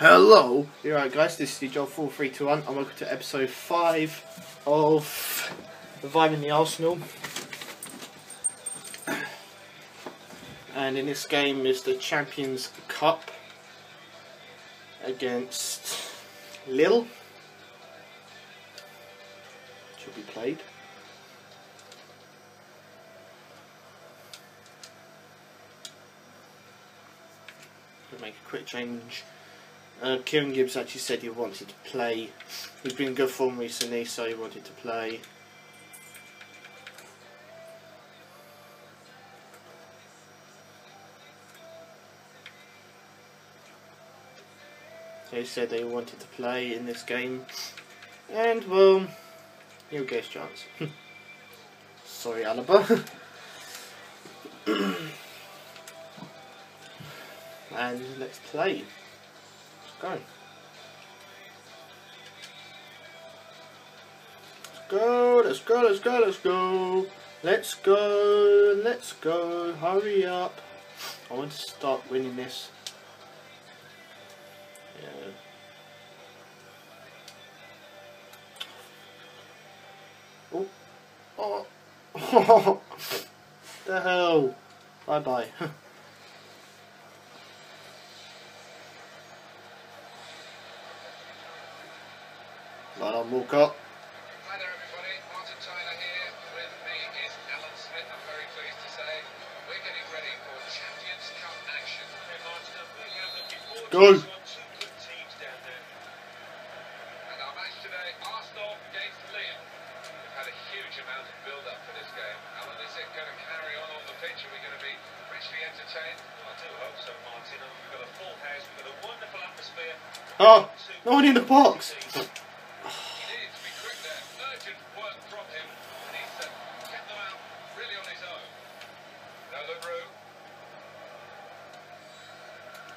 Hello! You're right, guys. This is the Joel 4321, and welcome to episode 5 of Reviving the Arsenal. And in this game is the Champions Cup against Lille. Should be played. Make a quick change. Uh, Kieran Gibbs actually said he wanted to play. He's been in good form recently, so he wanted to play. He said they wanted to play in this game, and well, he'll get his chance. Sorry, Alaba. and let's play. Go. Let's go, let's go, let's go, let's go. Let's go, let's go. Hurry up. I want to start winning this. Yeah. Oh. Oh. the hell. Bye bye. Right on, Walcott. Hi there everybody, Martin Tyler here. With me is Alan Smith, I'm very pleased to say. We're getting ready for Champions Cup action. Hey Martin, I'm really looking forward Go. to this one. Two good teams down there. And our match today, Arsenal against Lille. We've had a huge amount of build-up for this game. Alan, is it going to carry on on the pitch? Are we going to be richly entertained? I do hope so, Martin. And We've got a full house, we've got a wonderful atmosphere. Oh, no one in the box. He needed to be quick there. Urgent work from him. And he's uh, kept them out really on his own. No LaRue.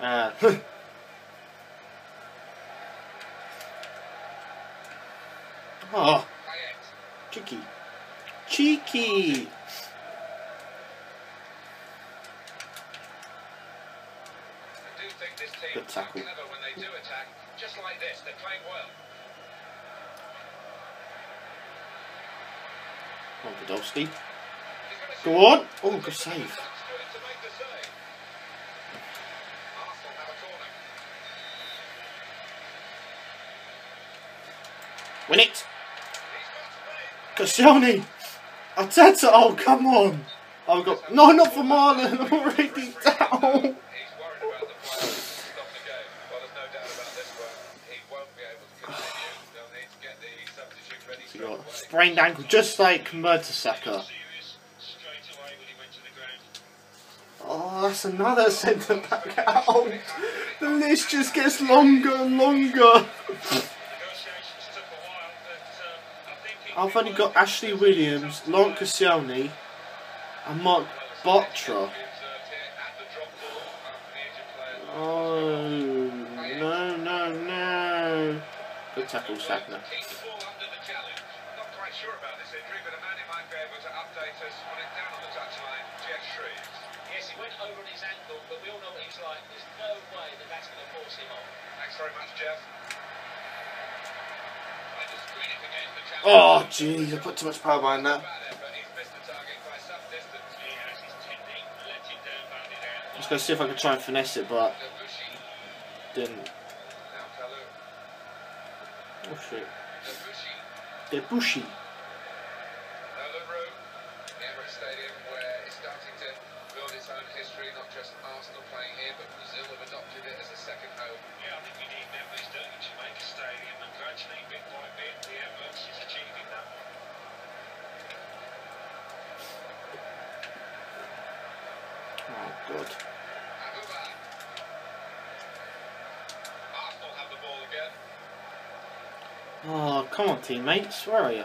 Ah. oh, cheeky. Cheeky. I do think this team Good tackle. clever when they do attack. Just like this, they're playing well. Oh. He's Go on. Oh, good save. That's good to make the save. Arsenal have a corner. Win it. Koscielny. Arteta. Oh, come on. I've got. No, not for Marlon. I'm already down. So sprained ankle, just like Mertesacker. Oh, that's another centre back out. The list just gets longer and longer. Negotiations took a while, but um, I think it I've only got Ashley Williams, Laurent Koscielny, and Mark Bartra. Oh, no, no, no. Good tackle, Shreves. Yes, he went over on his ankle, but we all know what he's like. There's no way that that's going to force him. Thanks very much, Jeff. Trying to screen it against the challenge. Oh, oh, jeez, I put too much power behind that. Bad effort. He's missed the target by some distance. He has his technique, let him down, banded out. I was going to see if I could try and finesse it, but didn't. Oh, shit. Debuchy. Debuchy. Now LaRue. Stadium where it's starting to build its own history, not just Arsenal playing here, but Brazil have adopted it as a second home. Yeah, I think we need members, don't we, to make a stadium, Oh, and gradually, bit by bit, the Emirates is achieving that. Oh, God. Ahuba. Arsenal have the ball again. Oh, come on, teammates. Where are you?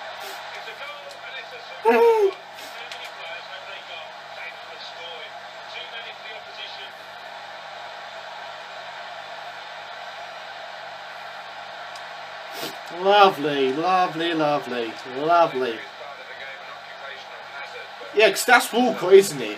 Lovely, lovely, lovely. Yeah, because that's Walker, isn't it?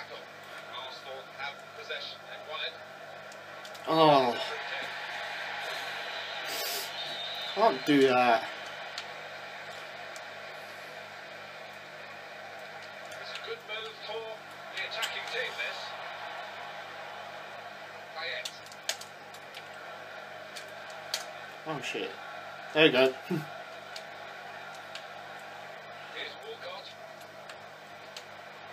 Oh. Can't do that. A good move for the attacking team, this. Oh, shit. There you go.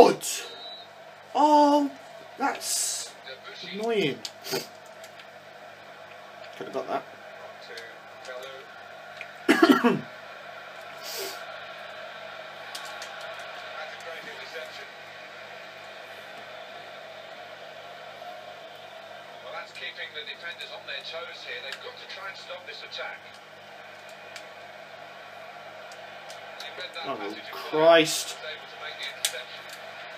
God! Oh, that's annoying. Could have got that. keeping the defenders on their toes here. They've got to try and stop this attack. Oh, Christ.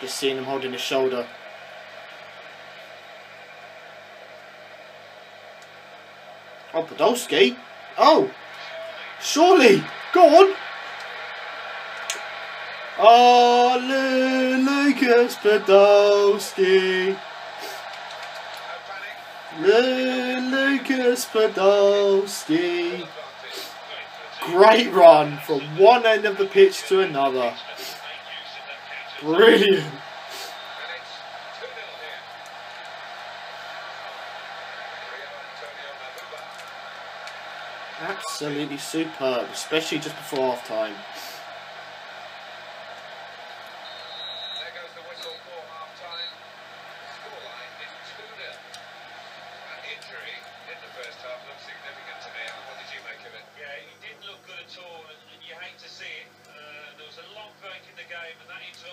Just seeing him holding his shoulder. Oh, Podolski. Oh! Surely! Go on! Oh, Lucas Podolski! Lucas Podolski! Great run from one end of the pitch to another. Brilliant. Absolutely superb, especially just before half time.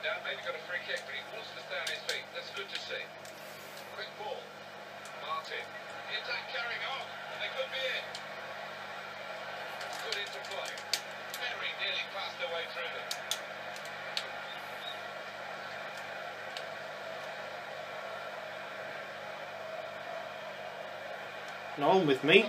come down, maybe got a free kick, but he wants to stay on his feet. That's good to see. Quick ball. Martin. The attack carrying on, and they could be in. Good interplay. Very nearly passed their way through them. And on with me.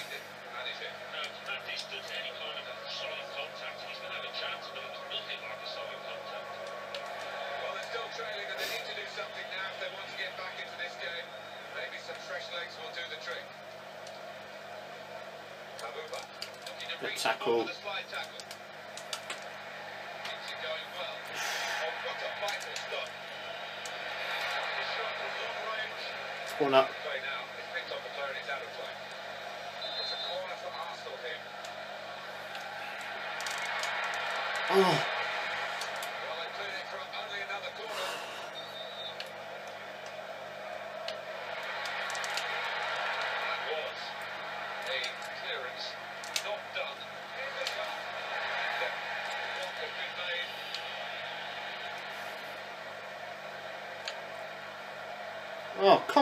corner. Oh.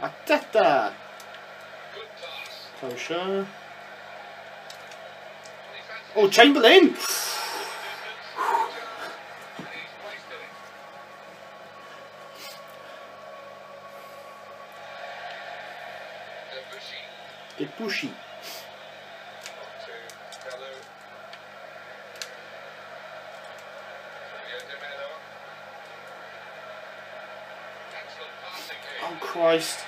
Arteta! Closure. Oh, Chamberlain! Get pushy. Oh Christ.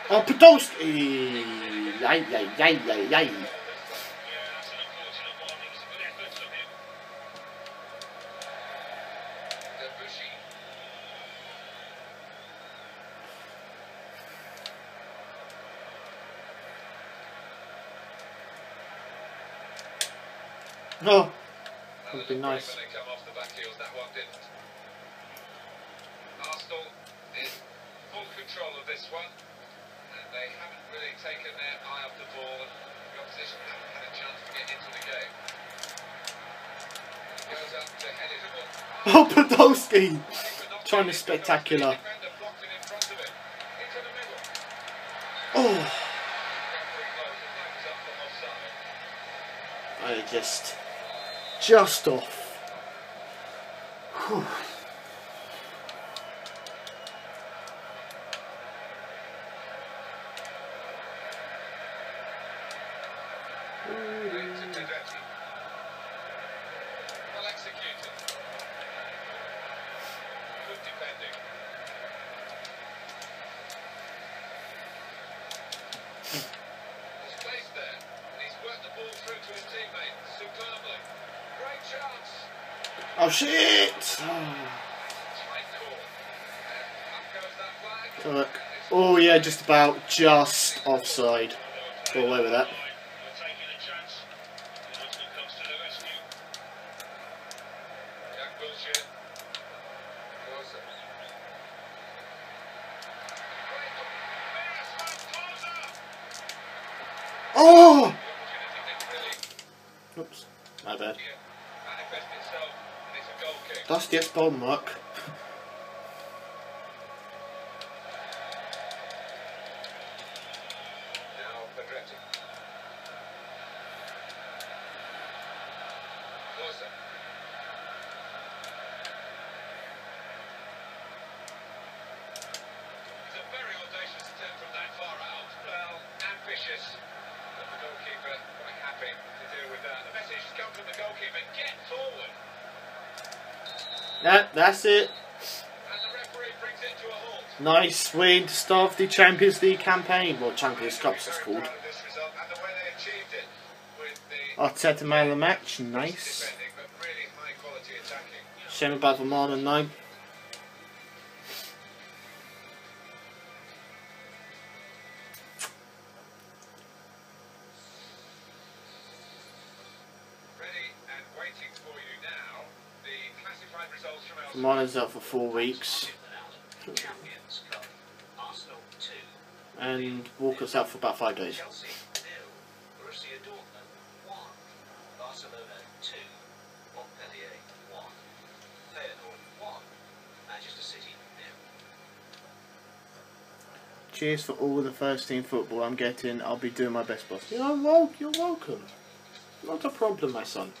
nice. break when they come off the back heels. That one didn't. Arsenal in full control of this one, they haven't really taken their eye off the ball, and the opposition haven't had a chance to get into the game. Goes up to head it oh, Podolski. He could not Trying to spectacular. the defender blocked it in front of him. Into the middle. Oh, Referee blows the flags up for offside. I just, just off. Whew. Into Pedretti. Well executed. Good defending. He's placed there, and he's worked the ball through to his teammate superbly. Great chance. Oh shit! Oh. Look. Oh yeah, just about, just offside. Go away with that. We're taking a chance. Goal kick. Das ist jetzt Ballmark. Now Pedretti. Closer. It's a very audacious attempt from that far out. Well, ambitious. But the goalkeeper quite happy to deal with that. The message has come from the goalkeeper. Get forward. That, that's it. And the referee brings it to a halt. Nice win to start the Champions League campaign. Well, Champions Cup it's called. proud of this result and the way they achieved it with the Arteta man of the match, nice. defending but really high. Shame about Vermaelen though. El for four weeks. Champions Cup. Arsenal 2. And Walker's out for about five days. Chelsea 0. Borussia Dortmund 1. Barcelona 2. Montpellier 1. Feyenoord 1. Manchester City 0. Cheers for all the first team football I'm getting. I'll be doing my best, boss. You're, you're welcome. Not a problem, my son.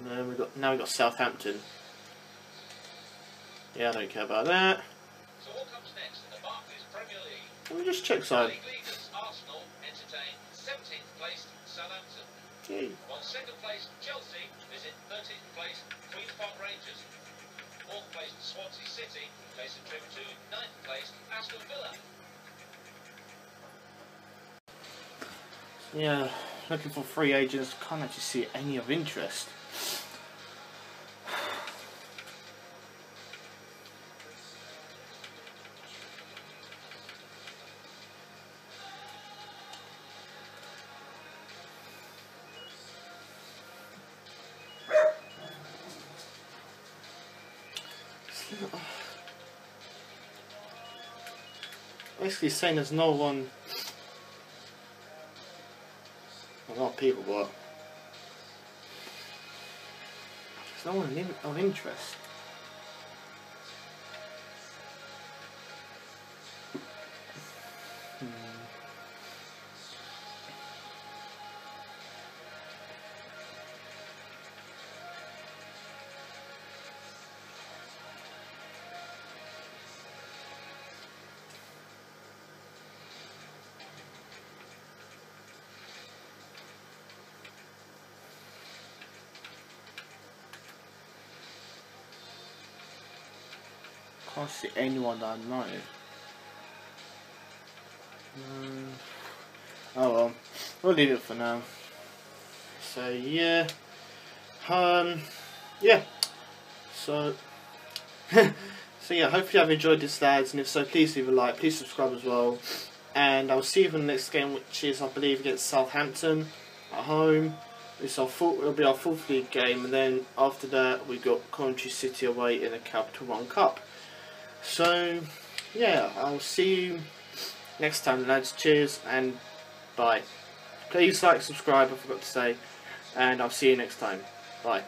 And then we got now we got Southampton. Yeah, I don't care about that. So what comes next in the Barclays Premier League? Let me just check side. League Arsenal entertain 17th placed Southampton. Yay. While second place Chelsea visit 13th place Queen's Park Rangers. Fourth place Swansea City face a trip to ninth place Aston Villa. Yeah, looking for free agents. Can't actually see any of interest. basically saying there's no one well not people but there's no one of interest. Can't see anyone that I know. Mm. Oh well, we'll leave it for now. So yeah, um, yeah. So, so yeah. Hopefully, you have enjoyed this, lads. And if so, please leave a like. Please subscribe as well. And I'll see you in the next game, which is I believe against Southampton at home. It's our full, it'll be our fourth league game, and then after that we got Coventry City away in the Capital One Cup. So, yeah, I'll see you next time, lads. Cheers and bye. Please like, subscribe, I forgot to say, and I'll see you next time. Bye.